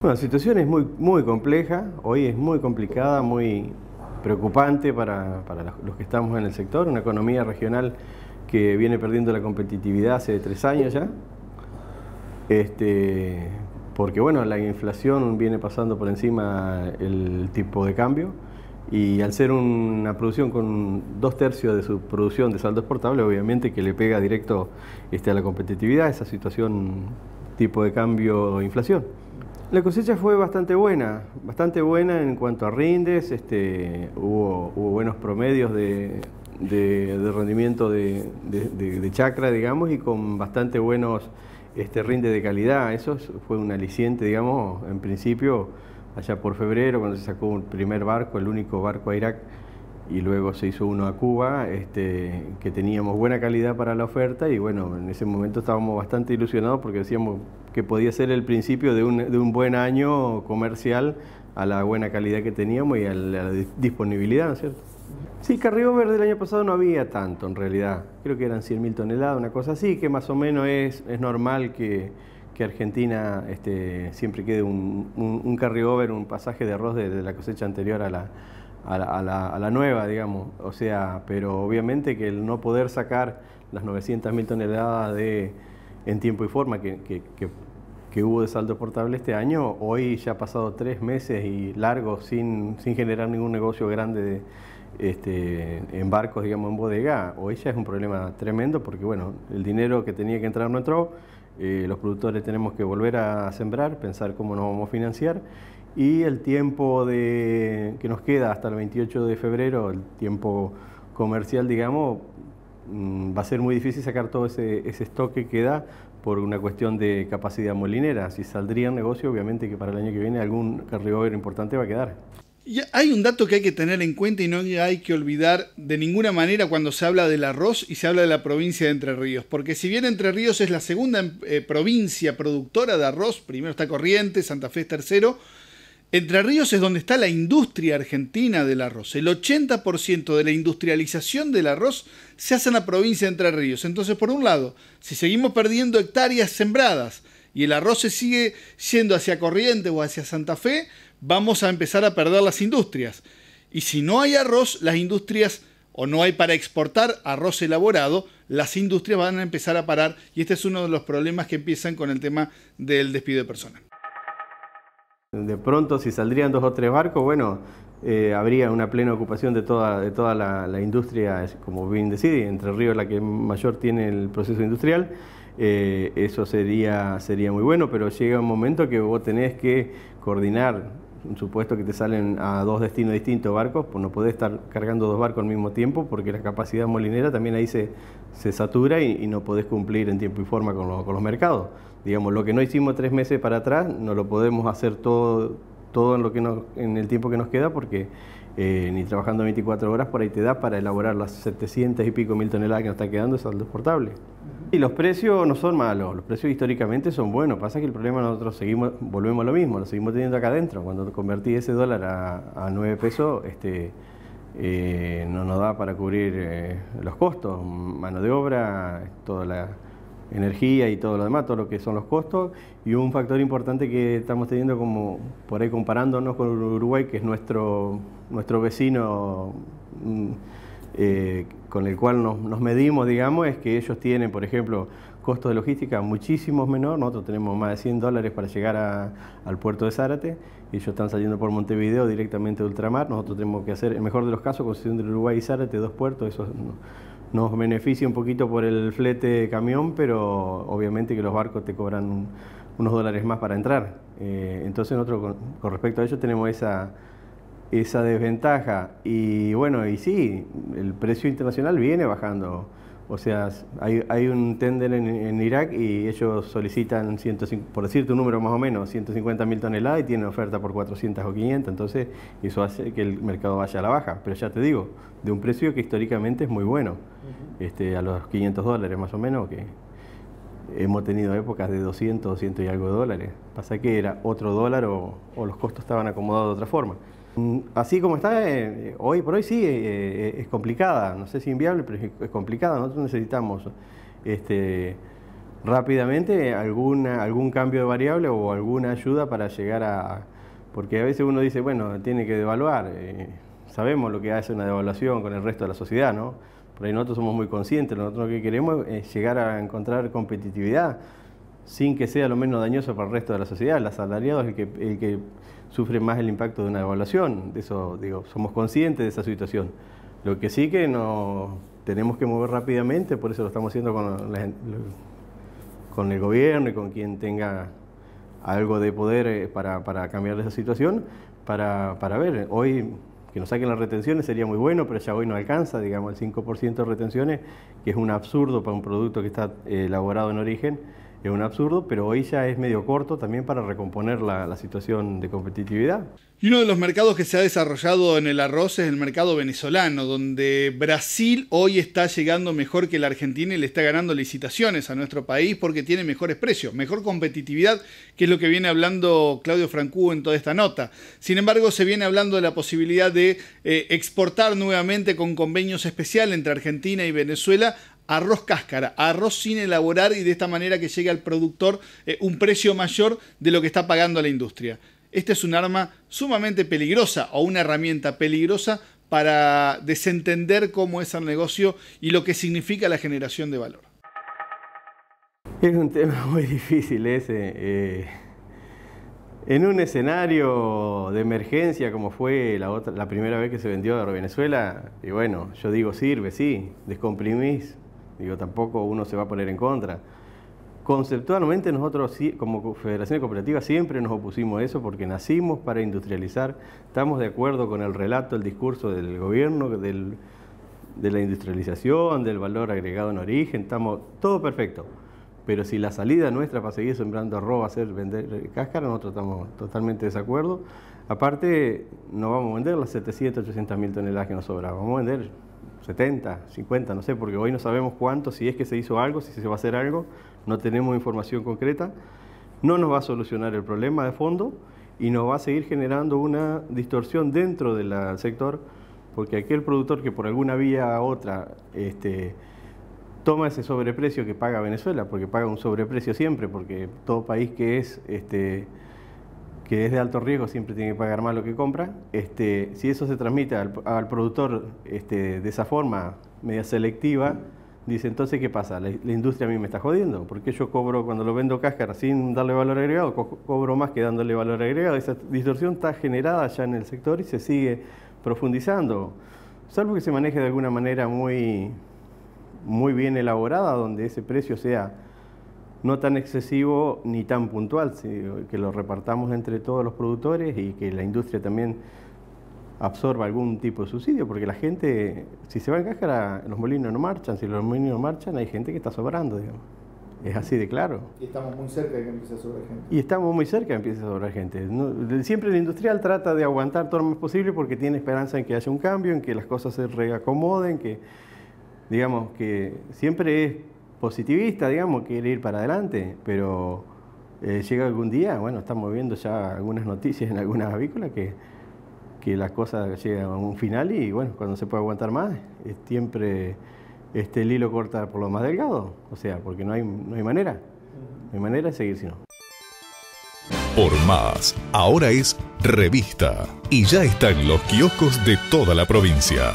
Bueno, la situación es muy, muy compleja, hoy es muy complicada, muy preocupante para, los que estamos en el sector, una economía regional que viene perdiendo la competitividad hace tres años ya, este, porque bueno, la inflación viene pasando por encima el tipo de cambio y al ser una producción con dos tercios de su producción de saldo exportable, obviamente que le pega directo este, a la competitividad esa situación tipo de cambio inflación. La cosecha fue bastante buena, bastante buena en cuanto a rindes, este, hubo, buenos promedios de, rendimiento de, chacra, digamos, y con bastante buenos este, rindes de calidad. Eso fue un aliciente, digamos, en principio, allá por febrero, cuando se sacó un primer barco, el único barco a Irak, y luego se hizo uno a Cuba, este, que teníamos buena calidad para la oferta y bueno, en ese momento estábamos bastante ilusionados porque decíamos que podía ser el principio de un, de un buen año comercial a la buena calidad que teníamos y a la, disponibilidad, ¿no es cierto? Sí, carryover del año pasado no había tanto en realidad, creo que eran 100.000 toneladas, una cosa así, que más o menos es, es normal que, que Argentina este, siempre quede un, un, un carryover, un pasaje de arroz de la cosecha anterior a la a la, nueva, digamos. O sea, pero obviamente que el no poder sacar las 900.000 toneladas de, en tiempo y forma que, que, hubo de saldo portable este año, hoy ya ha pasado tres meses y largos sin, sin generar ningún negocio grande de, este, en barcos, digamos, en bodega, hoy ya es un problema tremendo porque, bueno, el dinero que tenía que entrar no entró, eh, los productores tenemos que volver a sembrar, pensar cómo nos vamos a financiar y el tiempo de, que nos queda hasta el 28 de febrero, el tiempo comercial, digamos, mm, va a ser muy difícil sacar todo ese, ese stock que queda por una cuestión de capacidad molinera. Si saldría en negocio, obviamente que para el año que viene algún carryover importante va a quedar. Y hay un dato que hay que tener en cuenta y no hay que olvidar de ninguna manera cuando se habla del arroz y se habla de la provincia de Entre Ríos. Porque si bien Entre Ríos es la segunda eh, provincia productora de arroz, primero está Corrientes, Santa Fe es tercero, entre Ríos es donde está la industria argentina del arroz. El 80% de la industrialización del arroz se hace en la provincia de Entre Ríos. Entonces, por un lado, si seguimos perdiendo hectáreas sembradas y el arroz se sigue yendo hacia Corrientes o hacia Santa Fe, vamos a empezar a perder las industrias. Y si no hay arroz, las industrias o no hay para exportar arroz elaborado, las industrias van a empezar a parar y este es uno de los problemas que empiezan con el tema del despido de personas. De pronto, si saldrían dos o tres barcos, bueno, eh, habría una plena ocupación de toda, de toda la, industria, como bien decide, Entre Ríos la que mayor tiene el proceso industrial, eh, eso sería, sería muy bueno, pero llega un momento que vos tenés que coordinar, un supuesto que te salen a dos destinos distintos barcos, pues no podés estar cargando dos barcos al mismo tiempo porque la capacidad molinera también ahí se, se satura y, no podés cumplir en tiempo y forma con, con los mercados digamos, lo que no hicimos tres meses para atrás, no lo podemos hacer todo, todo en, lo que en el tiempo que nos queda porque eh, ni trabajando 24 horas por ahí te da para elaborar las 700 y pico mil toneladas que nos están quedando de saldo exportable. Y los precios no son malos, los precios históricamente son buenos. Pasa que el problema nosotros seguimos, volvemos a lo mismo, lo seguimos teniendo acá adentro. Cuando convertí ese dólar a, a 9 pesos, este, eh, no nos da para cubrir eh, los costos, mano de obra, toda la energía y todo lo demás, todo lo que son los costos, y un factor importante que estamos teniendo como por ahí comparándonos con Uruguay, que es nuestro, nuestro vecino mm, eh, con el cual nos, medimos, digamos, es que ellos tienen, por ejemplo, costos de logística muchísimo menor, nosotros tenemos más de 100 dólares para llegar al puerto de Zárate, ellos están saliendo por Montevideo directamente de ultramar, nosotros tenemos que hacer, el mejor de los casos, concesión de Uruguay y Zárate, dos puertos, eso nos beneficia un poquito por el flete de camión, pero obviamente que los barcos te cobran unos dólares más para entrar. Eh, entonces nosotros con, respecto a ello tenemos esa, esa desventaja. Y bueno, y sí, el precio internacional viene bajando. O sea, hay, hay un tender en, Irak y ellos solicitan, 105, por decirte un número más o menos, 150 mil toneladas y tienen oferta por 400 o 500. Entonces, eso hace que el mercado vaya a la baja. Pero ya te digo, de un precio que históricamente es muy bueno, este, a los 500 dólares más o menos, que hemos tenido épocas de 200, 200 y algo de dólares. Pasa que era otro dólar o, o los costos estaban acomodados de otra forma. Mm, así como está, eh, hoy por hoy sí, eh, eh, es complicada, no sé si inviable, pero es, complicada. Nosotros necesitamos este, rápidamente alguna, algún cambio de variable o alguna ayuda para llegar a... Porque a veces uno dice, bueno, tiene que devaluar. Sabemos lo que hace una devaluación con el resto de la sociedad, ¿no? Por ahí nosotros somos muy conscientes, nosotros lo que queremos es llegar a encontrar competitividad sin que sea lo menos dañoso para el resto de la sociedad. El asalariado es el que, el que sufre más el impacto de una devaluación. De eso, digo, somos conscientes de esa situación. Lo que sí que no tenemos que mover rápidamente, por eso lo estamos haciendo con, con el gobierno y con quien tenga algo de poder eh, para, para cambiar esa situación, para, para ver. Hoy que nos saquen las retenciones sería muy bueno, pero ya hoy no alcanza, digamos, el 5% de retenciones, que es un absurdo para un producto que está eh, elaborado en origen es un absurdo, pero hoy ya es medio corto también para recomponer la, situación de competitividad. Y uno de los mercados que se ha desarrollado en el arroz es el mercado venezolano, donde Brasil hoy está llegando mejor que la Argentina y le está ganando licitaciones a nuestro país porque tiene mejores precios, mejor competitividad, que es lo que viene hablando Claudio Francú en toda esta nota. Sin embargo, se viene hablando de la posibilidad de eh, exportar nuevamente con convenios especiales entre Argentina y Venezuela arroz cáscara, arroz sin elaborar y de esta manera que llegue al productor eh, un precio mayor de lo que está pagando la industria. Este es un arma sumamente peligrosa o una herramienta peligrosa para desentender cómo es el negocio y lo que significa la generación de valor. Es un tema muy difícil ese. Eh, en un escenario de emergencia como fue la, la primera vez que se vendió de Venezuela, y bueno, yo digo sirve, sí, descomprimís Digo, tampoco uno se va a poner en contra. Conceptualmente nosotros como Federación Cooperativa siempre nos opusimos a eso porque nacimos para industrializar, estamos de acuerdo con el relato, el discurso del gobierno, del, de la industrialización, del valor agregado en origen, estamos todo perfecto. Pero si la salida nuestra para seguir sembrando arroz va a ser vender cáscara, nosotros estamos totalmente de desacuerdo. Aparte, no vamos a vender las 700, 800 mil toneladas que nos sobran, vamos a vender 70, 50, no sé, porque hoy no sabemos cuánto, si es que se hizo algo, si se va a hacer algo, no tenemos información concreta, no nos va a solucionar el problema de fondo y nos va a seguir generando una distorsión dentro del sector, porque aquel productor que por alguna vía u otra este, toma ese sobreprecio que paga Venezuela, porque paga un sobreprecio siempre, porque todo país que es... Este, que es de alto riesgo siempre tiene que pagar más lo que compra, este, si eso se transmite al, productor este, de esa forma, media selectiva, dice entonces ¿qué pasa? La, industria a mí me está jodiendo, porque yo cobro cuando lo vendo cáscara sin darle valor agregado, cobro más que dándole valor agregado, esa distorsión está generada ya en el sector y se sigue profundizando, salvo que se maneje de alguna manera muy, muy bien elaborada, donde ese precio sea no tan excesivo ni tan puntual, que lo repartamos entre todos los productores y que la industria también absorba algún tipo de subsidio, porque la gente, si se va en cáscara, los molinos no marchan, si los molinos no marchan, hay gente que está sobrando, digamos. Es así de claro. Y estamos muy cerca de que empiece a sobrar gente. Y estamos muy cerca de que empiece a sobrar gente. siempre el industrial trata de aguantar todo lo más posible porque tiene esperanza en que haya un cambio, en que las cosas se reacomoden, que digamos que siempre es positivista, digamos, quiere ir para adelante, pero eh, llega algún día, bueno, estamos viendo ya algunas noticias en algunas avícolas que, que las cosas llegan a un final y bueno, cuando se puede aguantar más, es siempre este, hilo corta por lo más delgado, o sea, porque no hay, no hay manera, no hay manera de seguir sino. Por más, ahora es revista y ya está en los kioscos de toda la provincia.